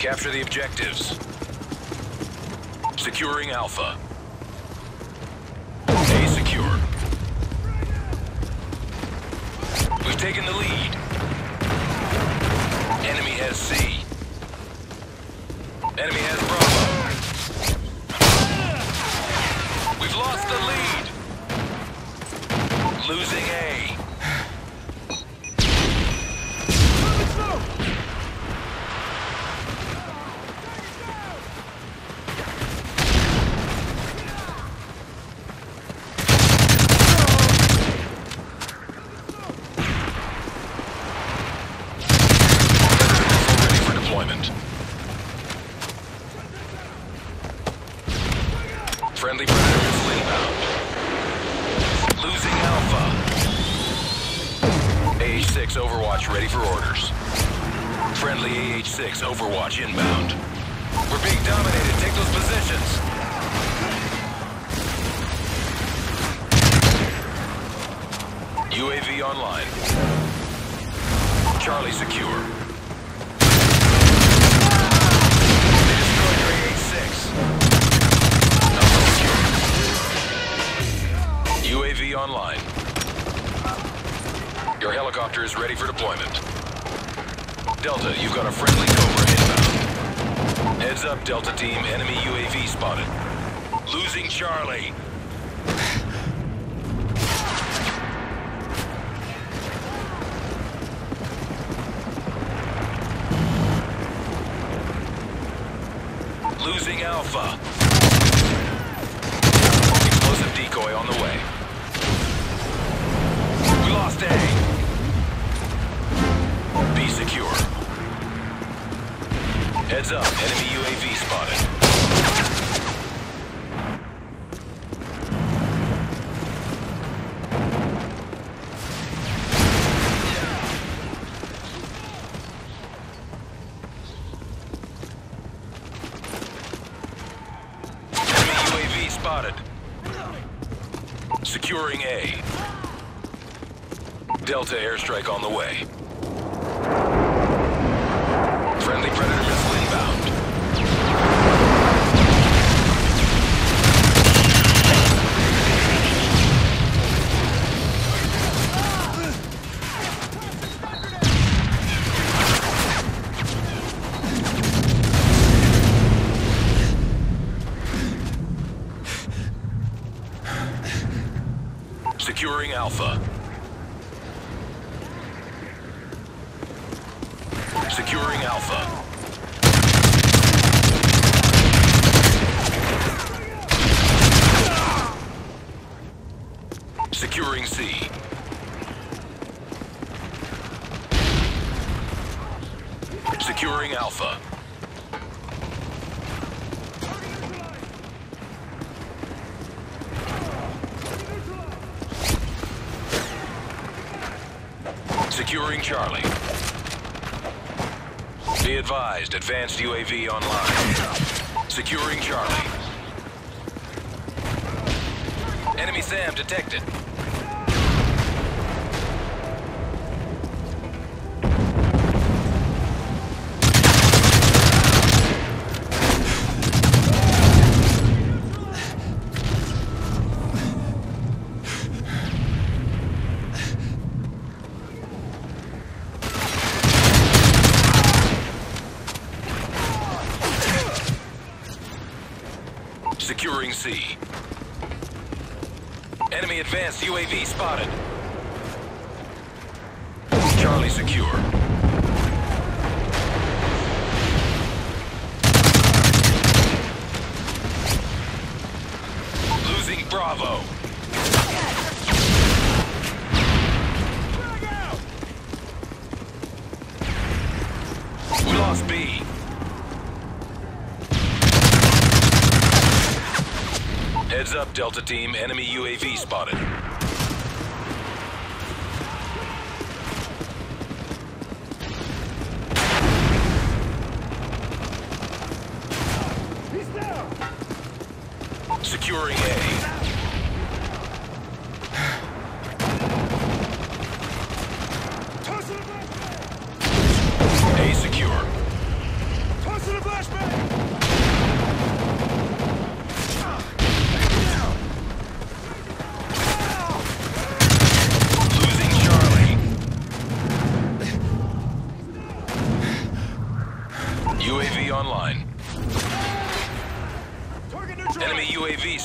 Capture the objectives. Securing Alpha. A secure. We've taken the lead. Enemy has C. Enemy has Bravo. We've lost the lead. Losing A. Ready for deployment. Friendly Predator missile inbound. Losing Alpha. AH-6 Overwatch ready for orders. Friendly AH-6 Overwatch inbound. We're being dominated. Take those positions. UAV online. Charlie secure. Is ready for deployment. Delta, you've got a friendly Cobra inbound. Heads up, Delta team. Enemy UAV spotted. Losing Charlie. Losing Alpha. Explosive decoy on the way. Heads up, enemy UAV spotted. Spotted. Securing A. Delta airstrike on the way. Securing Alpha. Securing Alpha. Securing C. Securing Alpha. Securing Charlie. Be advised, advanced UAV online. Securing Charlie. Enemy SAM detected. Securing C. Enemy advanced UAV spotted. Charlie secure. Losing Bravo. Heads up, Delta Team. Enemy UAV spotted. He's down. Securing A.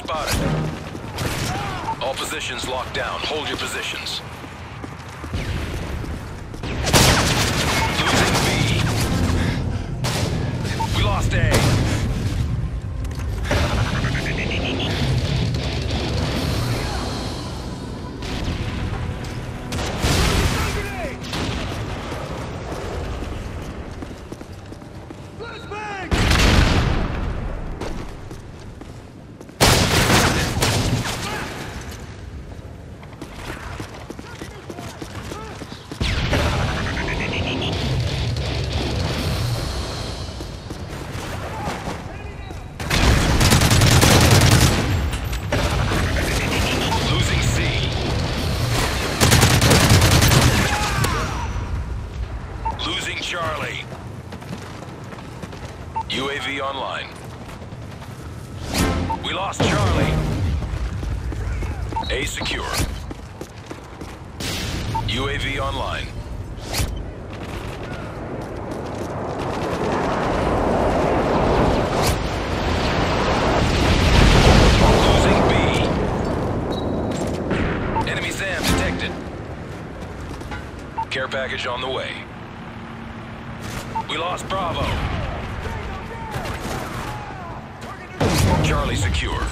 spotted. All positions locked down. Hold your positions. UAV online. We lost Charlie. A secure. UAV online. Losing B. Enemy SAM detected. Care package on the way. We lost Bravo. Charlie secure.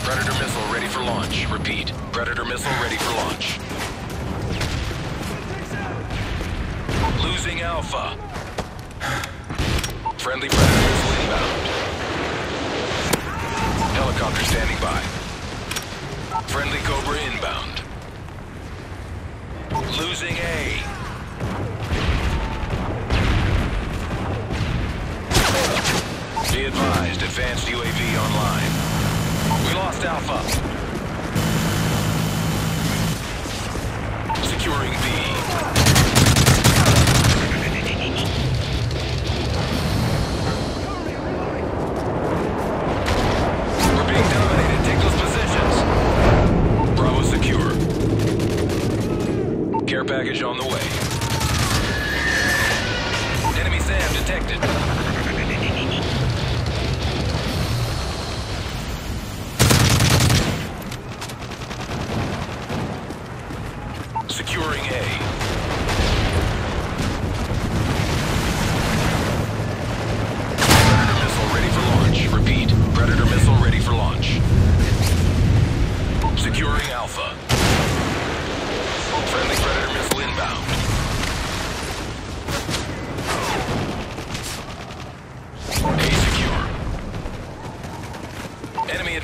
Predator missile ready for launch. Repeat. Predator missile ready for launch. Losing Alpha. Friendly Predator inbound. Helicopter standing by. Friendly Cobra inbound. Losing A. Be advised, advanced UAV online. We lost Alpha. Securing B. package on the way.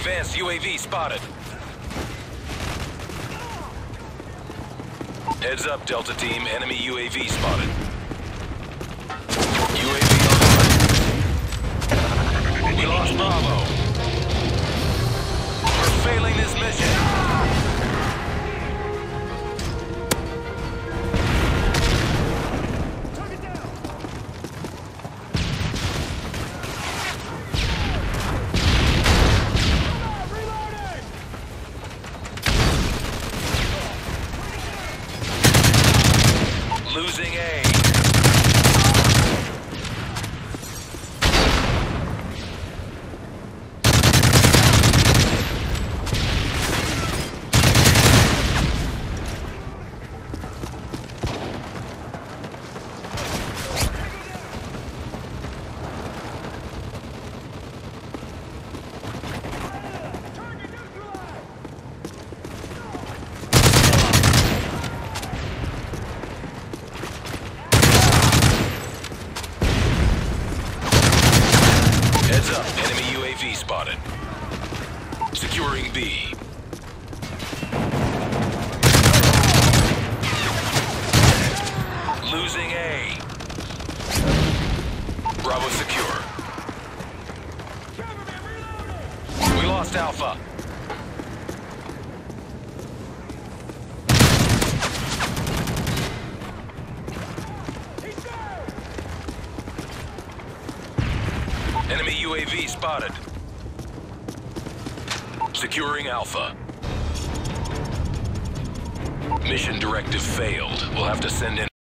Advanced UAV spotted. Heads up, Delta Team. Enemy UAV spotted. UAV online. We lost Bravo. We're failing this mission. Losing A. Heads up, enemy UAV spotted. Securing B. Losing A. Bravo secure. We lost Alpha. Enemy UAV spotted. Securing Alpha. Mission directive failed. We'll have to send in